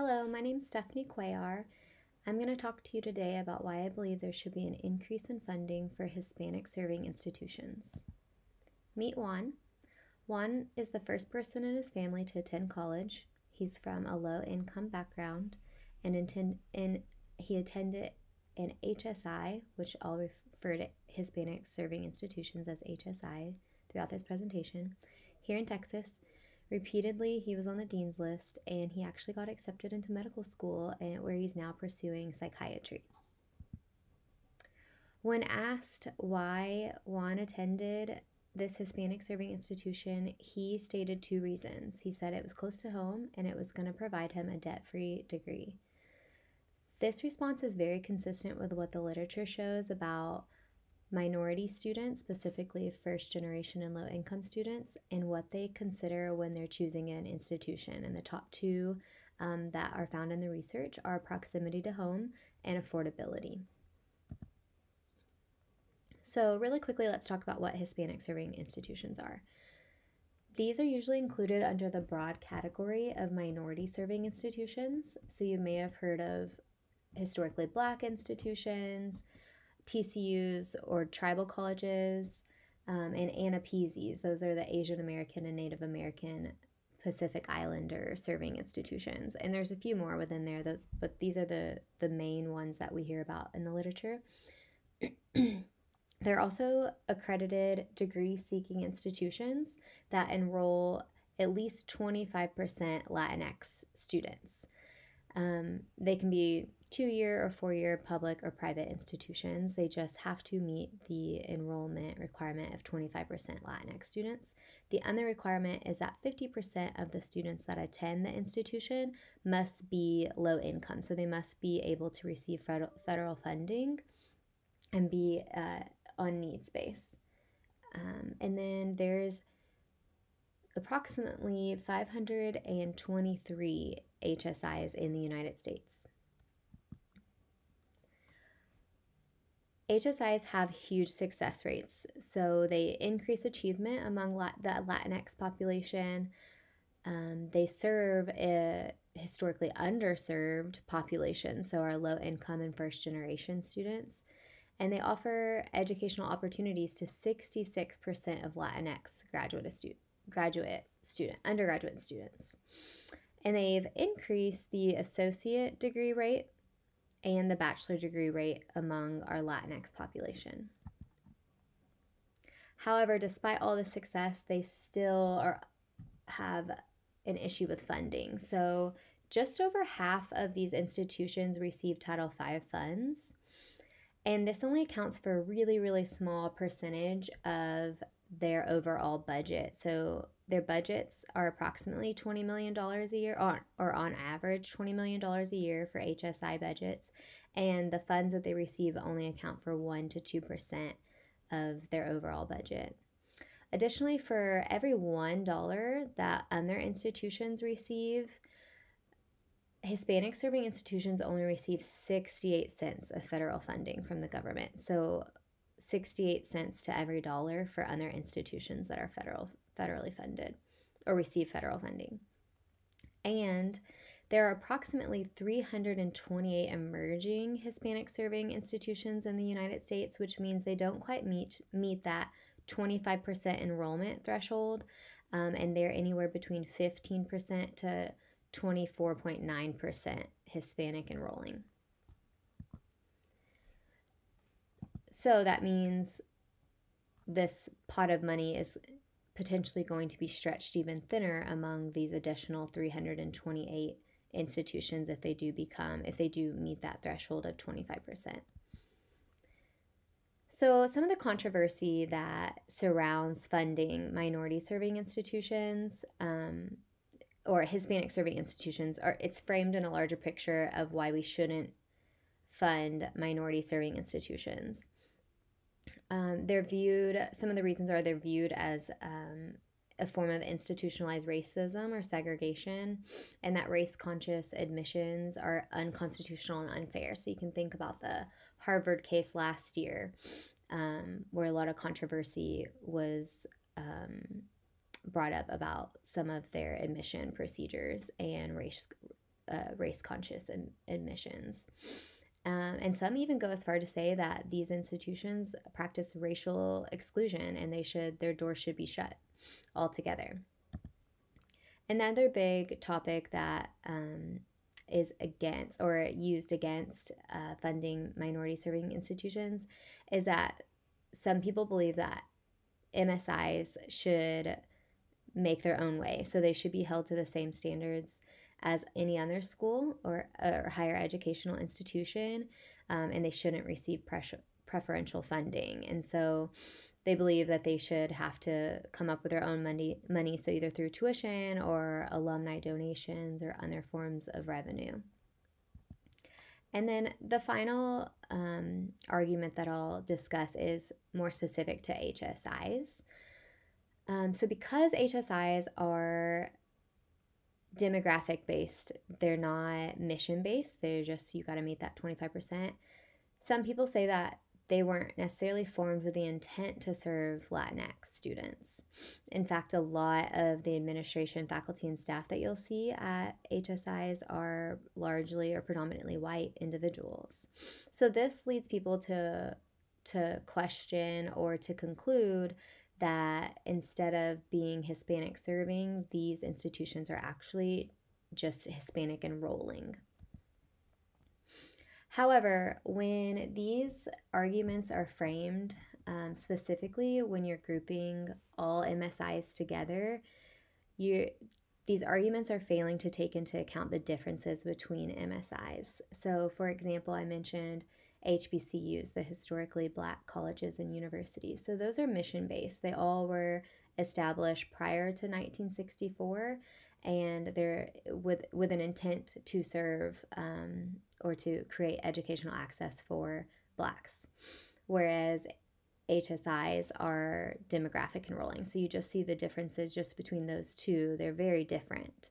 Hello, my name is Stephanie Cuellar. I'm going to talk to you today about why I believe there should be an increase in funding for Hispanic serving institutions. Meet Juan. Juan is the first person in his family to attend college. He's from a low income background and intend, in, he attended an HSI, which I'll refer to Hispanic serving institutions as HSI throughout this presentation, here in Texas. Repeatedly, he was on the dean's list and he actually got accepted into medical school eh, where he's now pursuing psychiatry. When asked why Juan attended this Hispanic serving institution, he stated two reasons. He said it was close to home and it was going to provide him a debt free degree. This response is very consistent with what the literature shows about minority students, specifically first generation and low income students, and what they consider when they're choosing an institution. And the top two um, that are found in the research are proximity to home and affordability. So, really quickly, let's talk about what Hispanic serving institutions are. These are usually included under the broad category of minority serving institutions. So, you may have heard of historically black institutions, TCUs or tribal colleges, um, and AANAPISIs. Those are the Asian American and Native American Pacific Islander serving institutions. And there's a few more within there, that, but these are the, the main ones that we hear about in the literature. They're also accredited degree seeking institutions that enroll at least 25% Latinx students. Um, they can be two year or four year public or private institutions. They just have to meet the enrollment requirement of 25% Latinx students. The other requirement is that 50% of the students that attend the institution must be low income. So they must be able to receive federal, funding and be uh, on needs base. Um, and then there's approximately 523 HSIs in the United States. HSIs have huge success rates. So they increase achievement among the Latinx population. Um, they serve a historically underserved population, so our low income and first generation students. And they offer educational opportunities to 66% of Latinx graduate, stu- graduate student, undergraduate students. And they've increased the associate degree rate and the bachelor degree rate among our Latinx population. However, despite all the success, they still are, have an issue with funding. So, just over half of these institutions receive Title V funds, and this only accounts for a really, really small percentage of their overall budget. So, their budgets are approximately $20 million a year, or, or on average $20 million a year for HSI budgets, and the funds that they receive only account for 1 to 2% of their overall budget. Additionally, for every $1 that other institutions receive, Hispanic serving institutions only receive 68 cents of federal funding from the government. So 68 cents to every dollar for other institutions that are federal federally funded or receive federal funding. And there are approximately 328 emerging Hispanic serving institutions in the United States, which means they don't quite meet meet that 25% enrollment threshold, um, and they're anywhere between 15% to 24.9% Hispanic enrolling. So that means this pot of money is potentially going to be stretched even thinner among these additional 328 institutions if they do become if they do meet that threshold of 25%. So, some of the controversy that surrounds funding minority serving institutions um, or Hispanic serving institutions are it's framed in a larger picture of why we shouldn't fund minority serving institutions. Um, they're viewed, some of the reasons are they're viewed as um, a form of institutionalized racism or segregation, and that race conscious admissions are unconstitutional and unfair. So you can think about the Harvard case last year, um, where a lot of controversy was um, brought up about some of their admission procedures and race uh, race conscious admissions. Um, and some even go as far to say that these institutions practice racial exclusion and they should their doors should be shut altogether. Another big topic that um, is against or used against uh, funding minority serving institutions is that some people believe that MSIs should make their own way. So they should be held to the same standards as any other school or, or higher educational institution, um, and they shouldn't receive pressure, preferential funding. And so they believe that they should have to come up with their own money, money so either through tuition or alumni donations or other forms of revenue. And then the final um, argument that I'll discuss is more specific to HSIs. Um, so, because HSIs are demographic based, they're not mission based, they're just you got to meet that 25%. Some people say that they weren't necessarily formed with the intent to serve Latinx students. In fact, a lot of the administration, faculty, and staff that you'll see at HSIs are largely or predominantly white individuals. So this leads people to to question or to conclude that instead of being Hispanic serving, these institutions are actually just Hispanic enrolling. However, when these arguments are framed, um, specifically when you're grouping all MSIs together, you these arguments are failing to take into account the differences between MSIs. So, for example, I mentioned HBCUs, the historically black colleges and universities. So, those are mission based. They all were established prior to 1964 and they're with with an intent to serve um, or to create educational access for blacks whereas HSIs are demographic enrolling so you just see the differences just between those two they're very different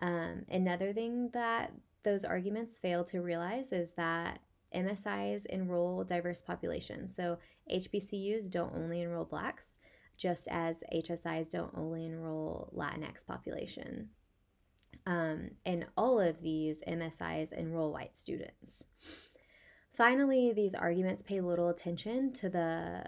um, another thing that those arguments fail to realize is that MSIs enroll diverse populations so HBCUs don't only enroll blacks just as HSIs don't only enroll Latinx population. Um, and all of these MSIs enroll white students. Finally, these arguments pay little attention to the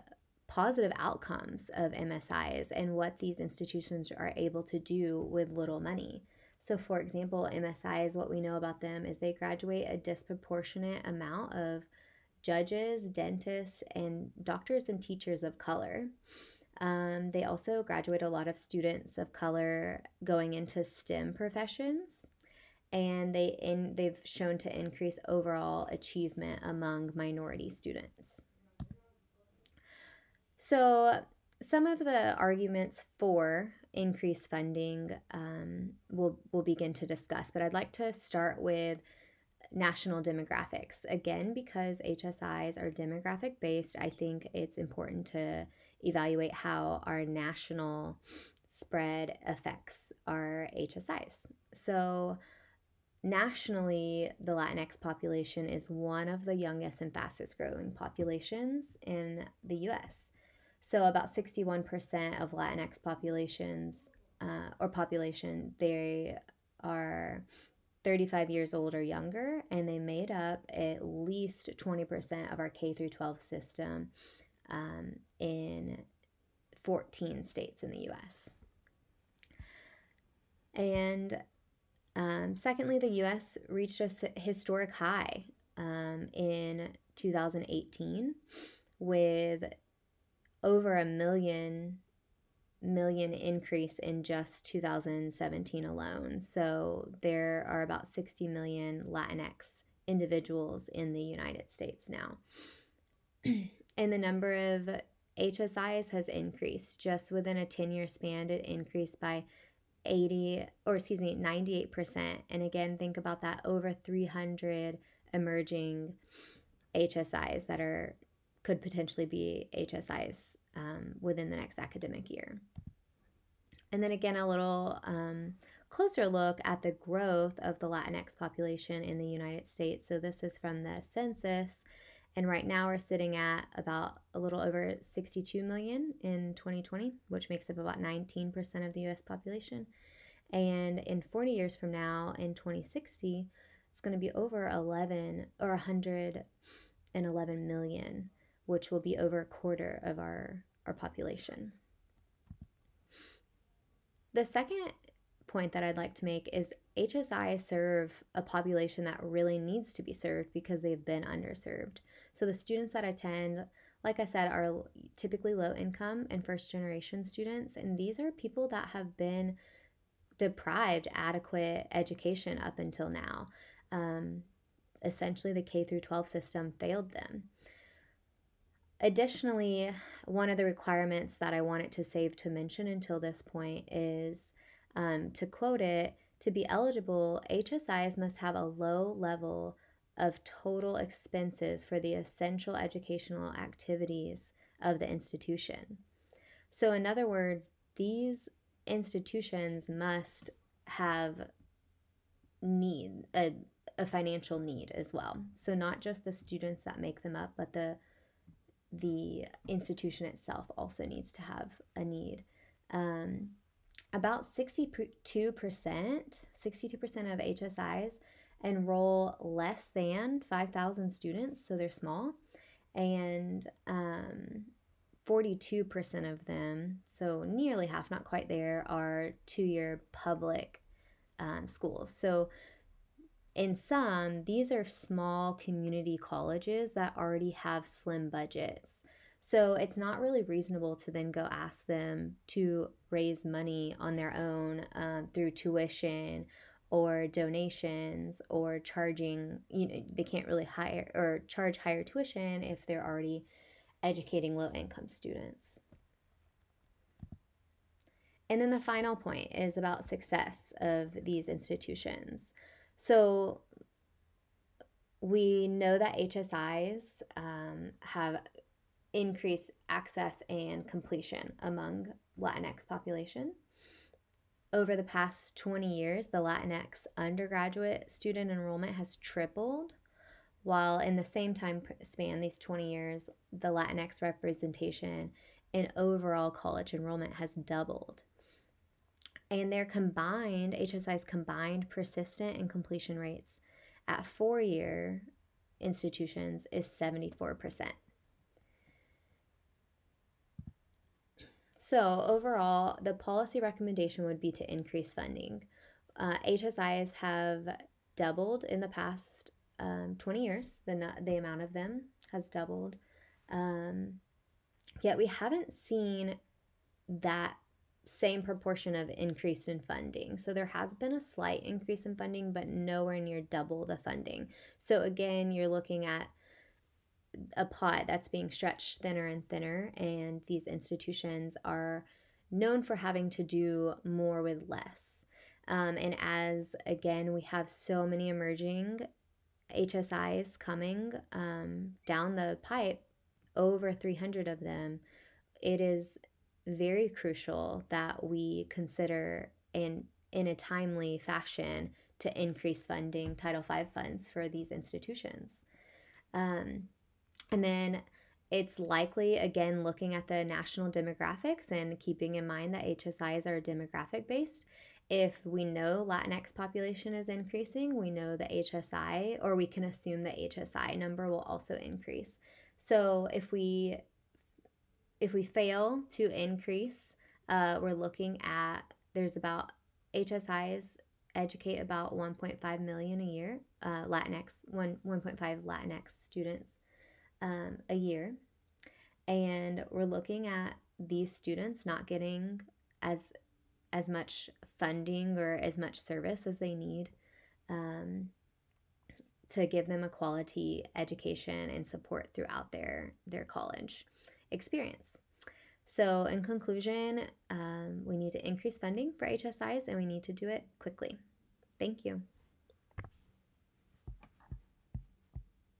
positive outcomes of MSIs and what these institutions are able to do with little money. So, for example, MSIs, what we know about them is they graduate a disproportionate amount of judges, dentists, and doctors and teachers of color. Um, they also graduate a lot of students of color going into STEM professions, and they in they've shown to increase overall achievement among minority students. So, some of the arguments for increased funding um, we'll, we'll begin to discuss, but I'd like to start with national demographics. Again, because HSIs are demographic based, I think it's important to evaluate how our national spread affects our HSIs. So, nationally, the Latinx population is one of the youngest and fastest growing populations in the US. So, about 61% of Latinx populations uh, or population, they are 35 years old or younger, and they made up at least 20% of our K through 12 system um, in 14 states in the US. And um, secondly, the US reached a historic high um, in 2018 with over a million million increase in just 2017 alone. So there are about 60 million Latinx individuals in the United States now. and the number of HSIs has increased. Just within a 10 year span, it increased by 80, or excuse me, 98%. And again, think about that over 300 emerging HSIs that are could potentially be HSIs um, within the next academic year. And then again, a little um, closer look at the growth of the Latinx population in the United States. So this is from the census. And right now we're sitting at about a little over 62 million in 2020, which makes up about 19% of the US population. And in 40 years from now, in 2060, it's going to be over 11 or 111 million, which will be over a quarter of our, our population. The second point that I'd like to make is HSI serve a population that really needs to be served because they've been underserved. So the students that attend, like I said, are typically low income and first generation students, and these are people that have been deprived adequate education up until now. Um, essentially, the K through 12 system failed them. Additionally, one of the requirements that I wanted to save to mention until this point is um, to quote it, to be eligible, HSIs must have a low level of total expenses for the essential educational activities of the institution. So, in other words, these institutions must have need a, a financial need as well. So, not just the students that make them up, but the the institution itself also needs to have a need. Um, about 62%, 62% of HSIs enroll less than 5,000 students, so they're small. And um, 42% of them, so nearly half, not quite there, are two year public um, schools. So in some, these are small community colleges that already have slim budgets. So it's not really reasonable to then go ask them to raise money on their own um, through tuition or donations or charging, you know, they can't really hire or charge higher tuition if they're already educating low income students. And then the final point is about success of these institutions. So we know that HSIs um, have increased access and completion among Latinx population. Over the past 20 years, the Latinx undergraduate student enrollment has tripled, while in the same time span, these 20 years, the Latinx representation in overall college enrollment has doubled and their combined HSI's combined persistent and completion rates at four year institutions is 74%. So, overall, the policy recommendation would be to increase funding. Uh, HSIs have doubled in the past um, 20 years, the, the amount of them has doubled. Um, yet, we haven't seen that same proportion of increase in funding. So there has been a slight increase in funding, but nowhere near double the funding. So again, you're looking at a pot that's being stretched thinner and thinner, and these institutions are known for having to do more with less. Um, and as again, we have so many emerging HSIs coming um, down the pipe, over 300 of them, it is very crucial that we consider in in a timely fashion to increase funding Title V funds for these institutions. Um, and then it's likely, again, looking at the national demographics and keeping in mind that HSIs are demographic based. If we know Latinx population is increasing, we know the HSI, or we can assume the HSI number will also increase. So if we if we fail to increase, uh, we're looking at there's about HSIs educate about 1.5 million a year, uh, Latinx, 1, 1.5 Latinx students um, a year. And we're looking at these students not getting as as much funding or as much service as they need um, to give them a quality education and support throughout their their college experience. So, in conclusion, um, we need to increase funding for HSIs and we need to do it quickly. Thank you.